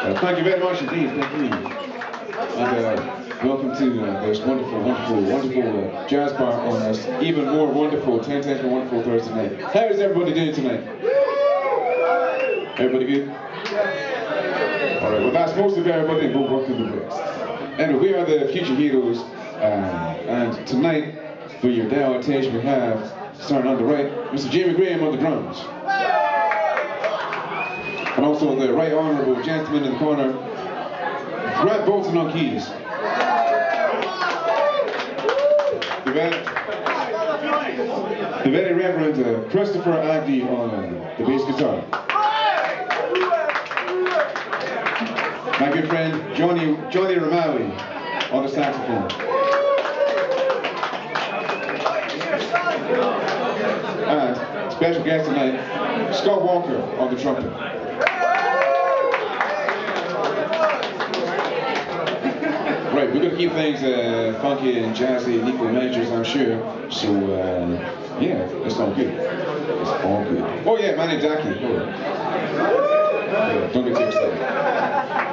Uh, thank you very much indeed. Thank you. And uh, welcome to uh, this wonderful, wonderful, wonderful uh, jazz bar on this even more wonderful, 10 10 for wonderful Thursday night. How is everybody doing tonight? Everybody good? All right. Well, that's most of everybody. We'll work the rest. Anyway, we are the Future Heroes, um, and tonight for your delegation we have starting on the right, Mr. Jamie Graham on the drums. And also the right honourable gentleman in the corner, Grant Bolton on keys. The very, the very Reverend uh, Christopher Agnew on uh, the bass guitar. My good friend Johnny Johnny Romali on the saxophone. And special guest tonight, Scott Walker on the trumpet. Right, we're gonna keep things uh, funky and jazzy and equal measures, I'm sure. So uh, yeah, it's all good. It's all good. Oh yeah, my name's Aki. Don't get too excited.